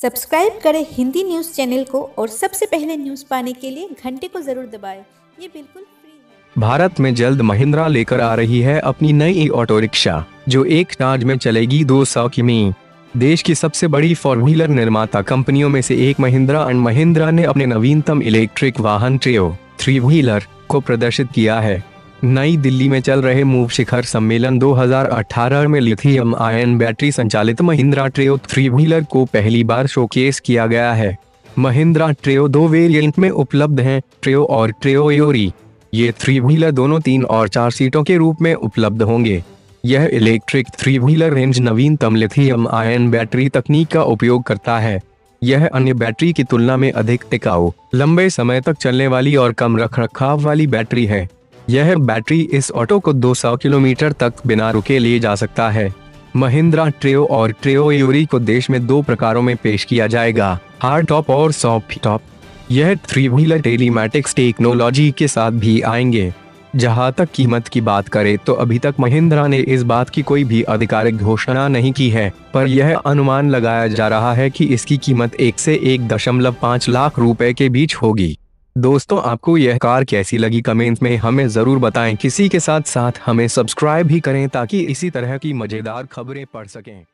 Subscribe करें Hindi news channel को और सबसे पहले न्यूज़ पाने के लिए घंटे को ज़रूर दबाएँ। ये बिल्कुल भारत में जल्द महिंद्रा लेकर आ रही है अपनी नई ऑटो रिक्शा, जो एक चार्ज में चलेगी 200 किमी देश की सबसे बड़ी फोर व्हीलर निर्माता कंपनियों में से एक महिंद्रा एंड महिंद्रा ने अपने नवीनतम इलेक्ट्रिक वाहन ट्रियो थ्री व्हीलर को प्रदर्शित किया है। नई दिल्ली में चल रहे मूव शिखर सम्मेलन 2018 में लिथियम आयन बैटरी संचालित महिंद्रा ट्रेयो थ्री व्हीलर को पहली बार शोकेस किया गया है। महिंद्रा ट्रेयो दो वेरिएंट में उपलब्ध हैं, ट्रेयो और ट्रेयो योरी ये थ्री व्हीलर दोनों तीन और चार सीटों के रूप में उपलब्ध होंगे। यह इलेक्ट्रिक थ्री व्हीलर रेंज नवीनतम लिथियम आयन बैटरी तकनीक का उपयोग करता है। यह अन्य बैटरी की तुलना में अधिक टिकाऊ, लंबे समय तक चलने वाली और कम रखरखाव वाली बैटरी है। यह बैटरी इस ऑटो को 200 किलोमीटर तक बिना रुके लिए जा सकता है। महिंद्रा ट्रेयो और ट्रेयो यूरी को देश में दो प्रकारों में पेश किया जाएगा। हार्ड टॉप और सॉफ्ट टॉप। यह थ्री व्हीलर टेलीमेटिक्स टेक्नोलॉजी के साथ भी आएँगे। जहाँ तक कीमत की बात करें तो अभी तक महिंद्रा ने इस बात की कोई भी आधिकारिक घोषणा नहीं की है। पर यह अनुमान लगाया जा रहा है कि इसकी कीमत एक से एक दशमलव पाँच लाख रुपए के बीच होगी। दोस्तों, आपको यह कार कैसी लगी? कमेंट्स में हमें ज़रूर बताएँ। किसी के साथ साथ हमें सब्सक्राइब भी करें ताकि इसी तरह की मज़ेदार खबरें पढ़ सकें।